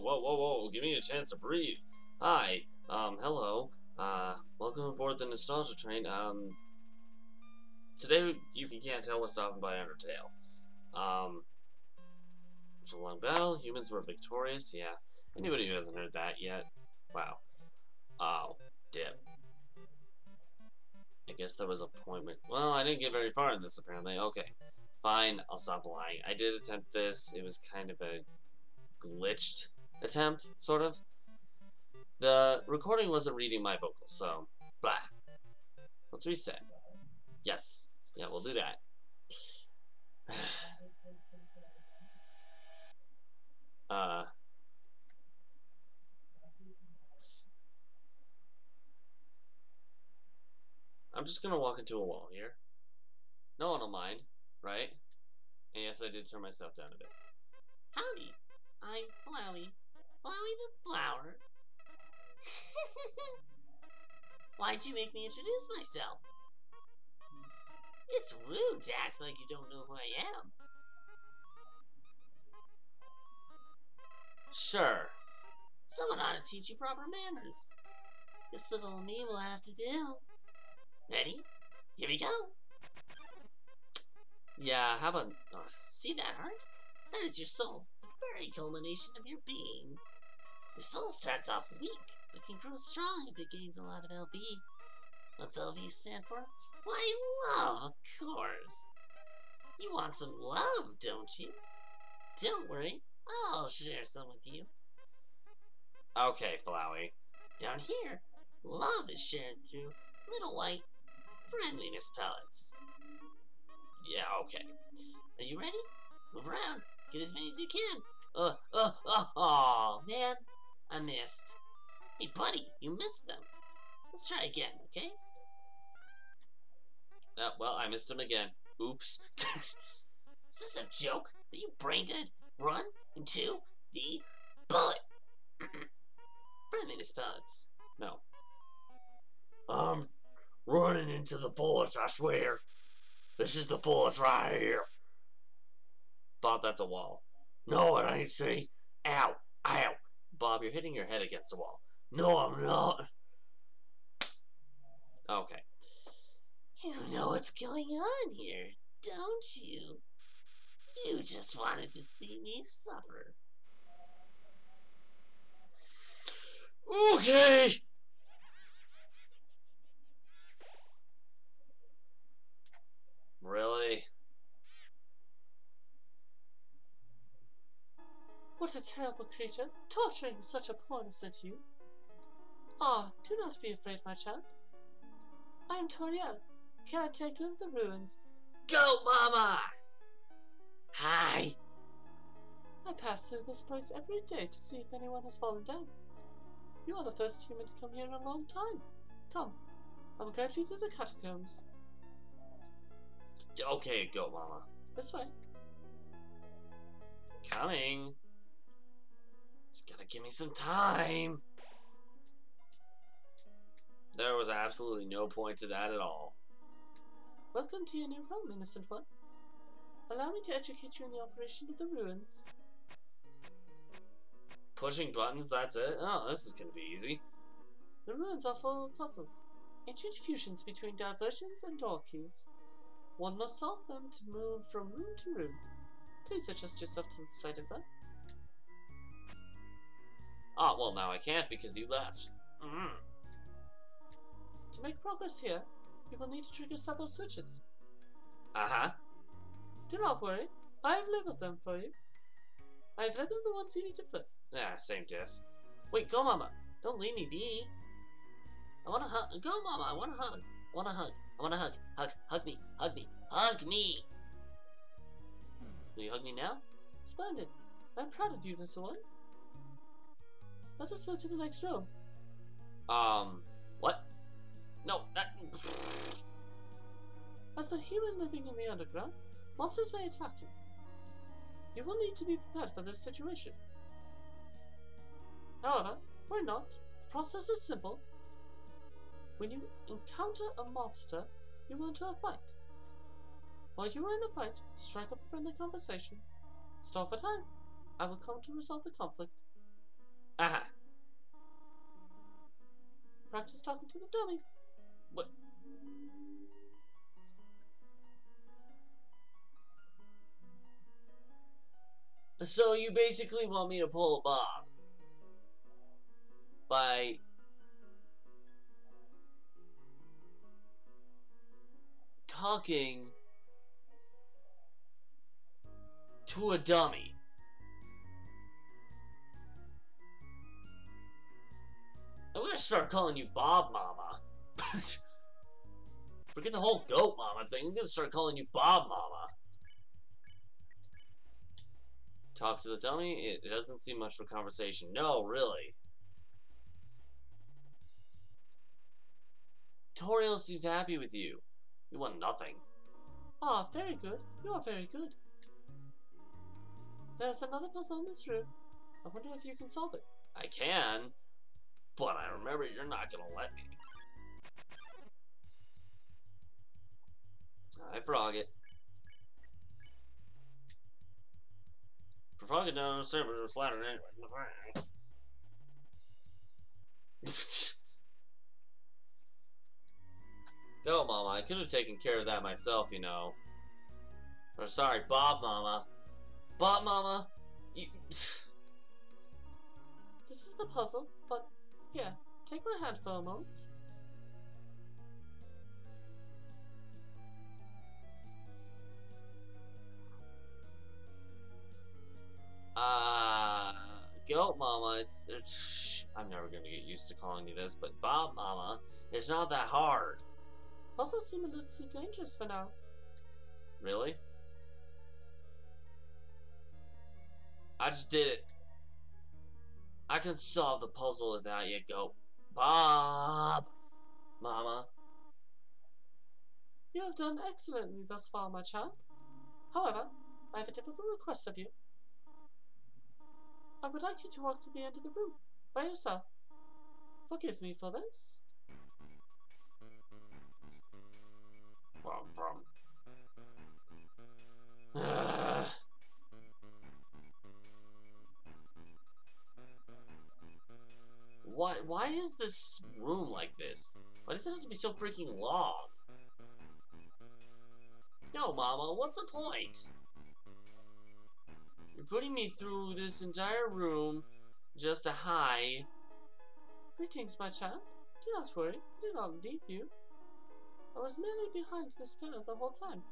whoa, whoa, whoa, give me a chance to breathe. Hi, um, hello. Uh, welcome aboard the Nostalgia Train. Um, today, you can't tell, we're stopping by Undertale. Um, it's a long battle. Humans were victorious. Yeah. Anybody who hasn't heard that yet? Wow. Oh, dip. I guess there was a point. Well, I didn't get very far in this, apparently. Okay. Fine, I'll stop lying. I did attempt this. It was kind of a glitched attempt, sort of. The recording wasn't reading my vocals, so blah. Let's reset. Yes. Yeah, we'll do that. uh I'm just gonna walk into a wall here. No one will mind, right? And yes, I did turn myself down a bit. Howdy, I'm Flowey. Flowey the Flower. Why'd you make me introduce myself? It's rude to act like you don't know who I am. Sure. Someone ought to teach you proper manners. This little me will have to do. Ready? Here we go. Yeah, how about... Uh, See that heart? That is your soul, the very culmination of your being. Your soul starts off weak, but can grow strong if it gains a lot of LV. What's LV stand for? Why, love, of course. You want some love, don't you? Don't worry, I'll share some with you. Okay, Flowey. Down here, love is shared through little white friendliness pellets. Yeah, okay. Are you ready? Move around. Get as many as you can. Uh, uh, uh, oh, man. I missed. Hey, buddy, you missed them. Let's try again, okay? Uh, well, I missed him again. Oops. Is this a joke? Are you brain dead? Run into the bullet. Friendliness pellets. No. I'm running into the bullets, I swear. This is the bullets right here. Bob, that's a wall. No, it ain't, see? Ow, ow. Bob, you're hitting your head against a wall. No, I'm not. Okay. You know what's going on here, don't you? You just wanted to see me suffer. Okay. Really? What a terrible creature, torturing such a poor innocent you. Ah, do not be afraid, my child. I am Toriel, caretaker of the ruins. Go, Mama! Hi! I pass through this place every day to see if anyone has fallen down. You are the first human to come here in a long time. Come, I will guide you through the catacombs. Okay, go, Mama. This way. Coming. Give me some time. There was absolutely no point to that at all. Welcome to your new home, innocent one. Allow me to educate you in the operation of the ruins. Pushing buttons, that's it? Oh, this is gonna be easy. The ruins are full of puzzles, ancient fusions between diversions and door keys. One must solve them to move from room to room. Please adjust yourself to the sight of them. Ah, well, now I can't because you left. Mm. To make progress here, you will need to trigger several switches. Uh-huh. Do not worry, I have labeled them for you. I have labeled the ones you need to flip. Yeah, same diff. Wait, go, Mama. Don't leave me be. I wanna hug. Go, Mama. I wanna hug. I wanna hug. I wanna hug. Hug. Hug me. Hug me. Hug me. Will you hug me now? Splendid. I'm proud of you, little one. Let us just move to the next room. Um, what? No, that... As the human living in the underground, monsters may attack you. You will need to be prepared for this situation. However, we're not. The process is simple. When you encounter a monster, you will enter a fight. While you are in a fight, strike up a friendly conversation. Stall for time. I will come to resolve the conflict. Aha. Practice talking to the dummy. What? So you basically want me to pull a Bob by talking to a dummy. Start calling you Bob Mama. Forget the whole goat mama thing. I'm gonna start calling you Bob Mama. Talk to the dummy? It, doesn't seem much for conversation. No, really. Toriel seems happy with you. You want nothing. Ah, very good. You are very good. There's another puzzle in this room. I wonder if you can solve it. I can, but I remember you're not gonna let me. I frog it. Frog it down, servers are flattered anyway. Go, Mama. I could have taken care of that myself, you know. Or sorry, Bob, Mama. Bob, Mama. You. This is the puzzle, but here, take my hand for a moment. Uh, goat mama, it's, it's, I'm never gonna get used to calling you this, but Bob mama, it's not that hard. Puzzles seem a little too dangerous for now. Really? I just did it. I can solve the puzzle without you, goat. Bob! Mama. You have done excellently thus far, my child. However, I have a difficult request of you. I would like you to walk to the end of the room by yourself. Forgive me for this. Brum, brum. Why, why is this room like this? Why does it have to be so freaking long? No, Mama, what's the point? You're putting me through this entire room just to hide. Greetings, my child. Do not worry, I did not leave you. I was merely behind this pillar the whole time.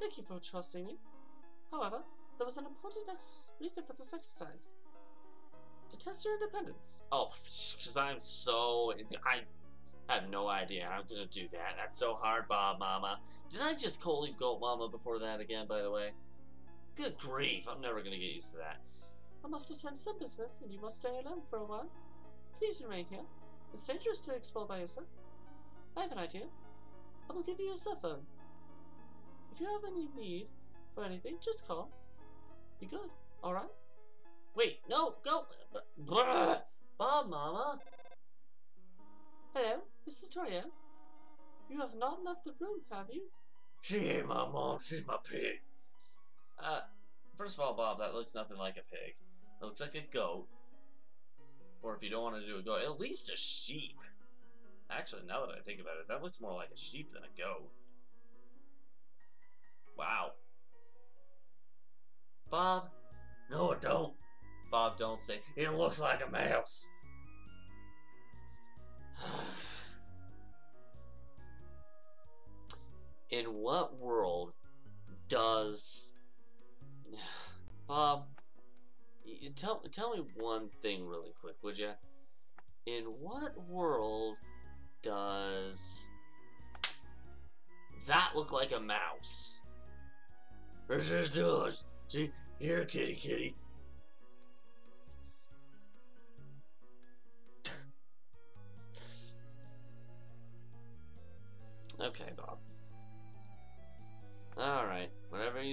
Thank you for trusting me. However, there was an important reason for this exercise. To test your independence. Oh, because I'm so. I have no idea how I'm gonna do that. That's so hard, Bob Mama. Did I just call you Goat Mama before that again, by the way? Good grief, I'm never gonna get used to that. I must attend some business, and you must stay alone for a while. Please remain here. It's dangerous to explore by yourself. I have an idea. I will give you a cell phone. If you have any need for anything, just call. Be good, alright? Wait, no, go. Bob Mama. Hello, this is Toriel. You have not left the room, have you? She ain't my mom, she's my pig. Uh, first of all, Bob, that looks nothing like a pig. It looks like a goat. Or if you don't want to do a goat, at least a sheep. Actually, now that I think about it, that looks more like a sheep than a goat. Wow. Bob, No, it don't. Bob, don't say. It looks like a mouse. In what world does Bob? Tell tell me one thing really quick, would you? In what world does that look like a mouse? This is does. See, here, kitty, kitty.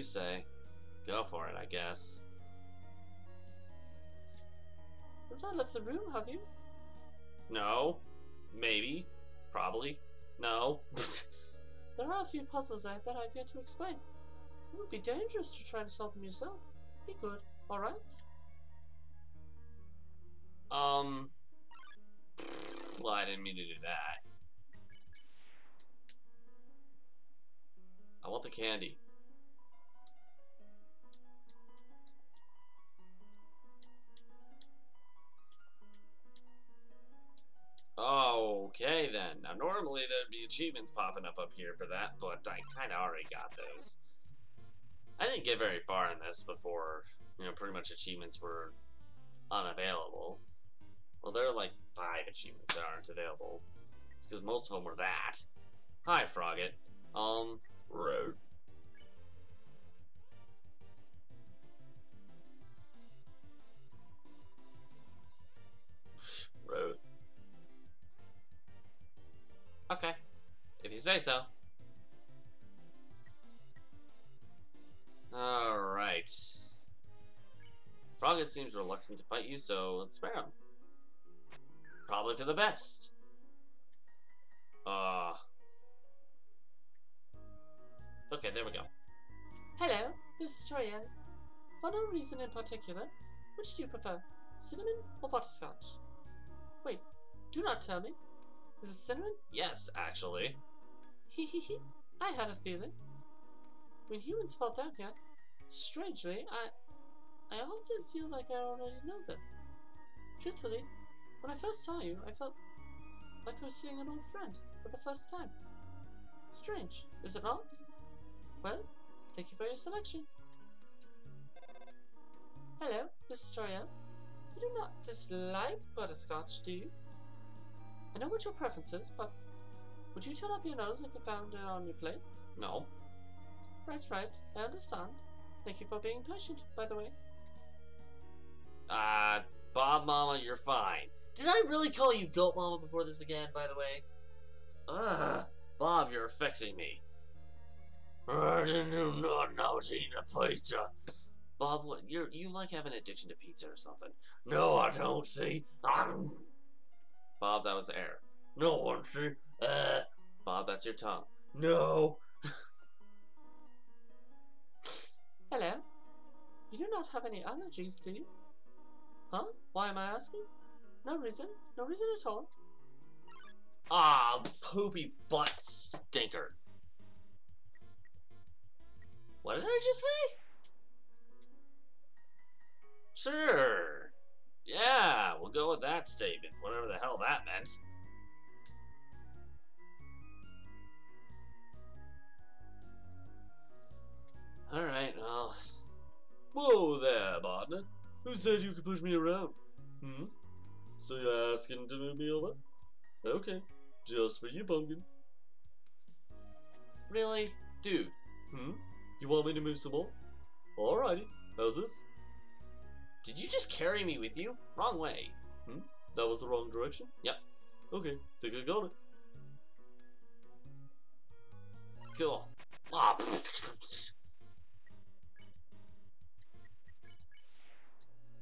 You say. Go for it, I guess. You've not left the room, have you? No. Maybe. Probably. No. There are a few puzzles there that I've yet to explain. It would be dangerous to try to solve them yourself. Be good, alright? Um. Well, I didn't mean to do that. I want the candy. Okay then. Now normally there'd be achievements popping up up here for that, but I kind of already got those. I didn't get very far in this before, you know, pretty much achievements were unavailable. Well, there are like five achievements that aren't available. It's because most of them were that. Hi, Froggit. Um, say so. Alright. Froggit seems reluctant to fight you, so let's spare him. Probably for the best. Uh. Okay, there we go. Hello, this is Toriel. For no reason in particular, which do you prefer, cinnamon or butterscotch? Wait, do not tell me. Is it cinnamon? Yes, actually. Hee hee hee. I had a feeling. When humans fall down here, strangely, I I often feel like I already know them. Truthfully, when I first saw you, I felt like I was seeing an old friend for the first time. Strange, is it not? Well, thank you for your selection. Hello, is Toriel. You do not dislike butterscotch, do you? I know what your preference is, but would you turn up your nose if you found it on your plate? No. Right, right, I understand. Thank you for being patient, by the way. Uh, Bob Mama, you're fine. Did I really call you Goat Mama before this again, by the way? Ugh. Bob, you're affecting me. I didn't do nothing. I was eating a pizza. Bob, what? You're you like have an addiction to pizza or something? No, I don't see. I'm Bob, that was air. no one see. Uh, Bob, that's your tongue. no. Hello? You do not have any allergies, do you? Huh? Why am I asking? No reason. No reason at all. Ah, poopy butt stinker. What did I just say? Sure. Yeah, we'll go with that statement, whatever the hell that meant. There, partner. Who said you could push me around? Hmm? So you're asking to move me over? Okay, just for you, pumpkin. Really? Dude. Hmm? You want me to move some more? Alrighty, how's this? Did you just carry me with you? Wrong way. Hmm? That was the wrong direction? Yep. Okay, think I got it. Cool. Ah,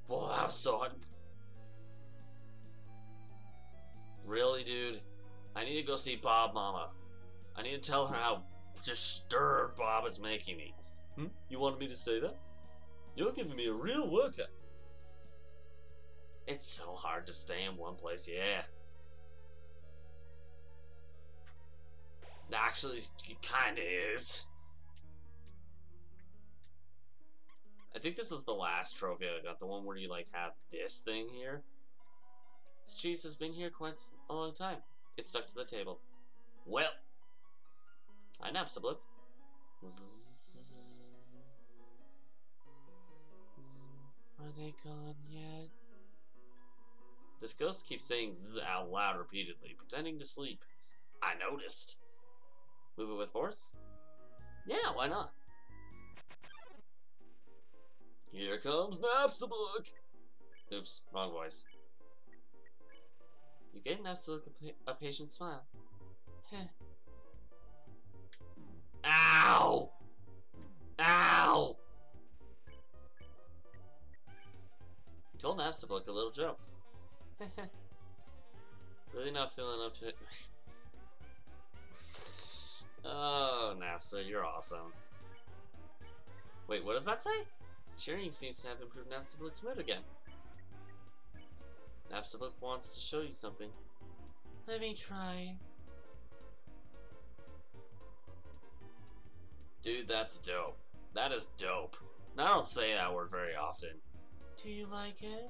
Boy, that was so hard. Really, dude? I need to go see Bob Mama. I need to tell her how disturbed Bob is making me. Hmm? You wanted me to stay there? You're giving me a real workout. It's so hard to stay in one place, yeah. Actually, it kinda is. I think this was the last trophy I got, the one where you like have this thing here. This cheese has been here quite a long time. It's stuck to the table. Well, I Napstablook. Are they gone yet? This ghost keeps saying zzz out loud repeatedly, pretending to sleep. I noticed. Move it with force? Yeah, why not? Here comes Napstablook! Oops, wrong voice. You gave Napstablook a, a patient smile. Heh. Ow! Ow! You told Napstablook a little joke. really not feeling up to it. oh, Napster, you're awesome. Wait, what does that say? Cheering seems to have improved Napstablook's mood again. Now book wants to show you something. Let me try. Dude, that's dope. That is dope. And I don't say that word very often. Do you like it?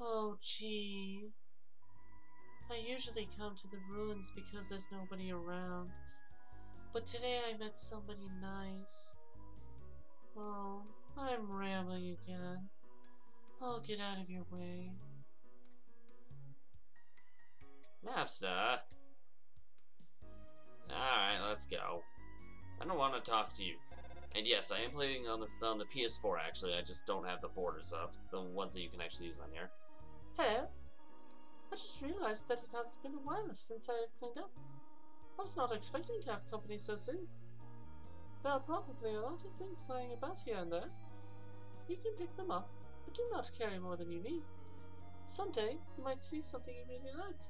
Oh, gee. I usually come to the ruins because there's nobody around. But today I met somebody nice. Oh, I'm rambling again. I'll get out of your way. Napster! Alright, let's go. I don't want to talk to you. And yes, I am playing on the on the PS4 actually. I just don't have the borders up, the ones that you can actually use on here. Hello. I just realized that it has been a while since I have cleaned up. I was not expecting to have company so soon. There are probably a lot of things lying about here and there. You can pick them up, but do not carry more than you need. Someday, you might see something you really like.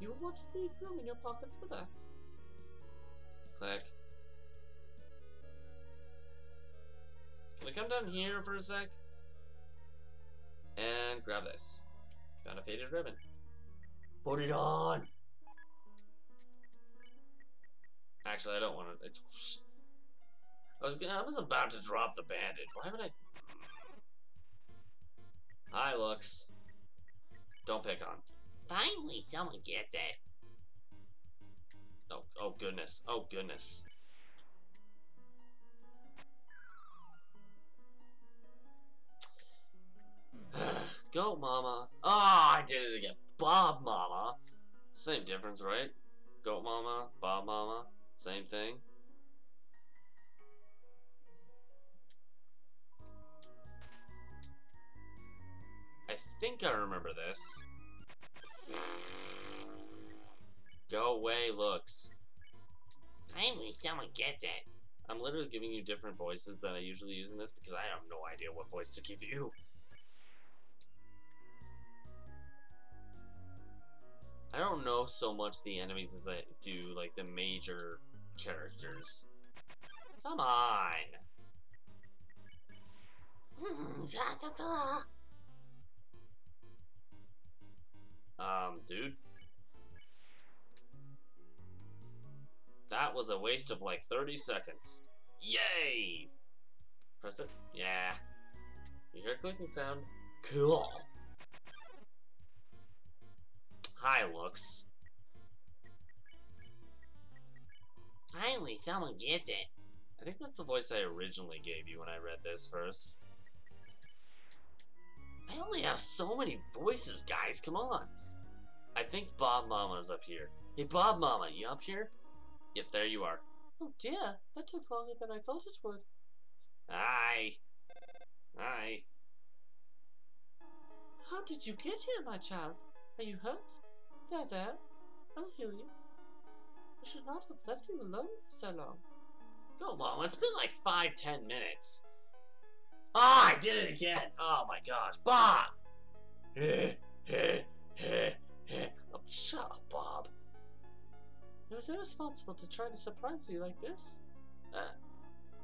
You will want to leave room in your pockets for that. Click. Can I come down here for a sec? And grab this. Found a faded ribbon. Put it on. Actually, I don't want to. It's. I was. I was about to drop the bandage. Why would I? Hi, Loox. Don't pick on. Finally, someone gets it. Oh, oh goodness. Oh goodness. Go, mama. Ah, I did it again. Bob, mama. Same difference, right? Goat mama, Bob mama, same thing. I think I remember this. Go away, Loox. Finally, someone gets it. I'm literally giving you different voices than I usually use in this because I have no idea what voice to give you. I don't know so much the enemies as I do like the major characters. Come on. Um, dude. That was a waste of like 30 seconds. Yay! Press it. Yeah. You hear a clicking sound? Cool. Hi, Loox. Finally, someone gets it. I think that's the voice I originally gave you when I read this first. I only have so many voices, guys. Come on. I think Bob Mama's up here. Hey, Bob Mama, you up here? Yep, there you are. Oh dear, that took longer than I thought it would. Aye. Hi. How did you get here, my child? Are you hurt? There, there. I'll heal you. I should not have left you alone for so long. Go, Mama. It's been like five, ten minutes. Ah, I did it again. Oh my gosh, Bob. Oh, shut up, Bob. It was irresponsible to try to surprise you like this. Uh,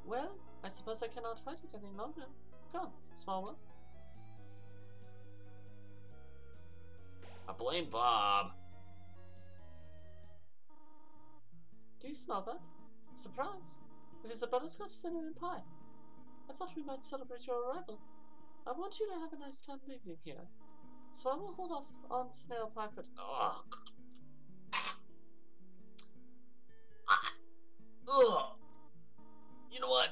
well, I suppose I cannot hide it any longer. Come, small one. I blame Bob. Do you smell that? Surprise! It is a butterscotch cinnamon pie. I thought we might celebrate your arrival. I want you to have a nice time living here. So I will hold off on snail pie for. Ugh. Ugh. You know what?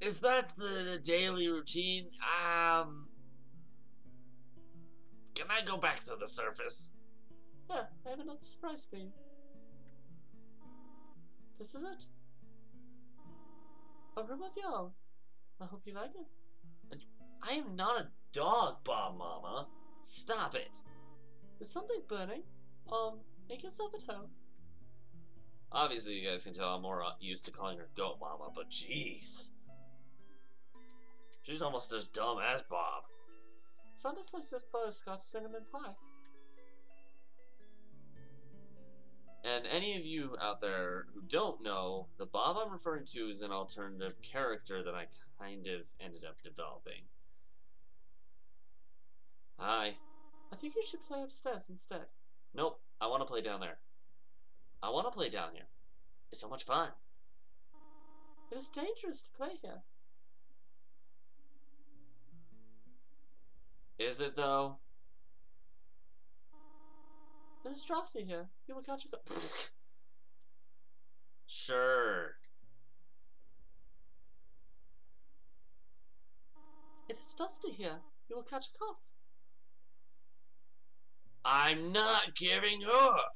If that's the daily routine, um, can I go back to the surface? Yeah, I have another surprise for you. This is it. A room of your own. I hope you like it. I am not a dog, Bob Mama. Stop it. Is something burning? Um, make yourself at home. Obviously, you guys can tell I'm more uh, used to calling her Goat Mama, but jeez. She's almost as dumb as Bob. Find a slice of butterscotch cinnamon pie. And any of you out there who don't know, the Bob I'm referring to is an alternative character that I kind of ended up developing. Hi. I think you should play upstairs instead. Nope, I want to play down there. I want to play down here. It's so much fun. It is dangerous to play here. Is it though? It is drafty here. You will catch a. Sure. It is dusty here. You will catch a cough. I'm not giving up.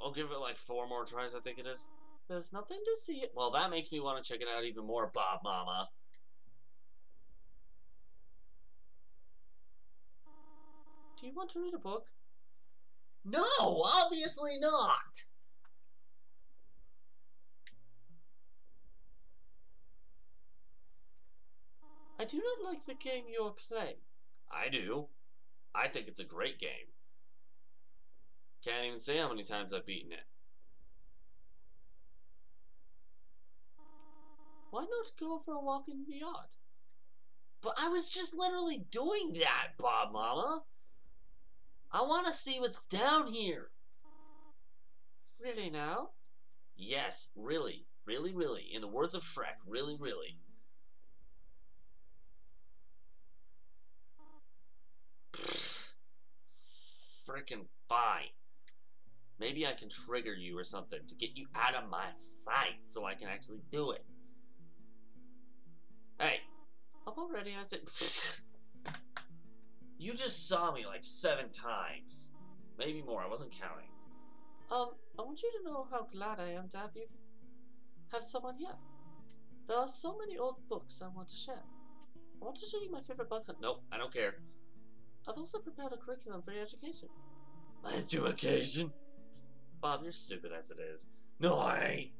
I'll give it like four more tries, I think it is. There's nothing to see. Well, that makes me want to check it out even more, Bob Mama. Do you want to read a book? No, obviously not. I do not like the game you are playing. I do. I think it's a great game. Can't even say how many times I've beaten it. Why not go for a walk in the yard? But I was just literally doing that, Bob Mama. I want to see what's down here. Really now? Yes, really. Really, really. In the words of Shrek, really, really. Freaking fine. Maybe I can trigger you or something to get you out of my sight so I can actually do it. Hey, I'm already. I said. you just saw me like seven times. Maybe more, I wasn't counting. Um, I want you to know how glad I am to have you have someone here. There are so many old books I want to share. I want to show you my favorite book. Nope, I don't care. I've also prepared a curriculum for your education. My education? Bob, you're stupid as it is. No, I ain't.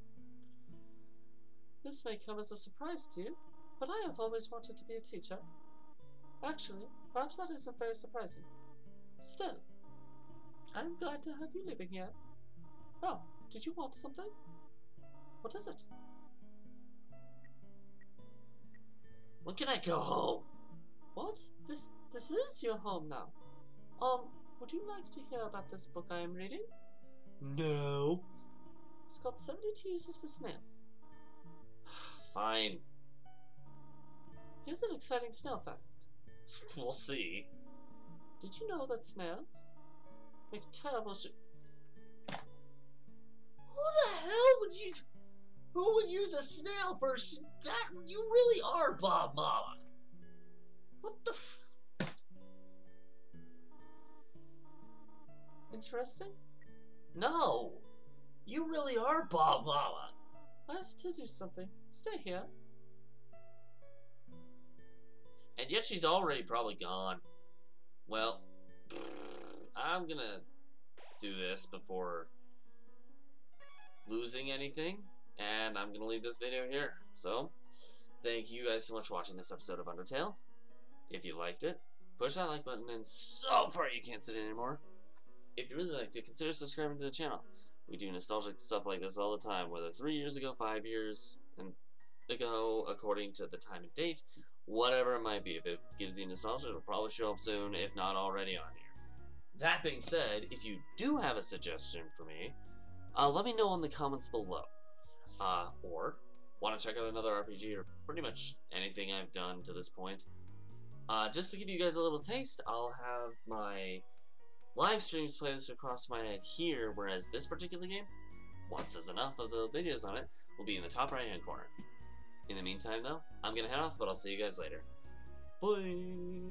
This may come as a surprise to you, but I have always wanted to be a teacher. Actually, perhaps that isn't very surprising. Still, I'm glad to have you living here. Oh, did you want something? What is it? When can I go home? What? This this is your home now. Um, would you like to hear about this book I am reading? No. It's got 72 uses for snails. Fine. Here's an exciting snail fact. we'll see. Did you know that snails make terrible sh- Who the hell would you... Who would use a snail first? That... You really are Bob Mama. What the f... Interesting? No. You really are Bob Mama. I have to do something. Stay here. And yet she's already probably gone. Well, I'm gonna do this before losing anything. And I'm gonna leave this video here. So, thank you guys so much for watching this episode of Undertale. If you liked it, push that like button and so far you can't sit anymore. If you really liked it, consider subscribing to the channel. We do nostalgic stuff like this all the time, whether three years ago, five years and ago, according to the time and date, whatever it might be. If it gives you nostalgia, it'll probably show up soon, if not already on here. That being said, if you do have a suggestion for me, uh, let me know in the comments below. Uh, or want to check out another RPG or pretty much anything I've done to this point. Uh, just to give you guys a little taste, I'll have my live streams playlist across my head here, whereas this particular game, once there's enough of the videos on it, will be in the top right hand corner. In the meantime, though, I'm gonna head off, but I'll see you guys later. Bye!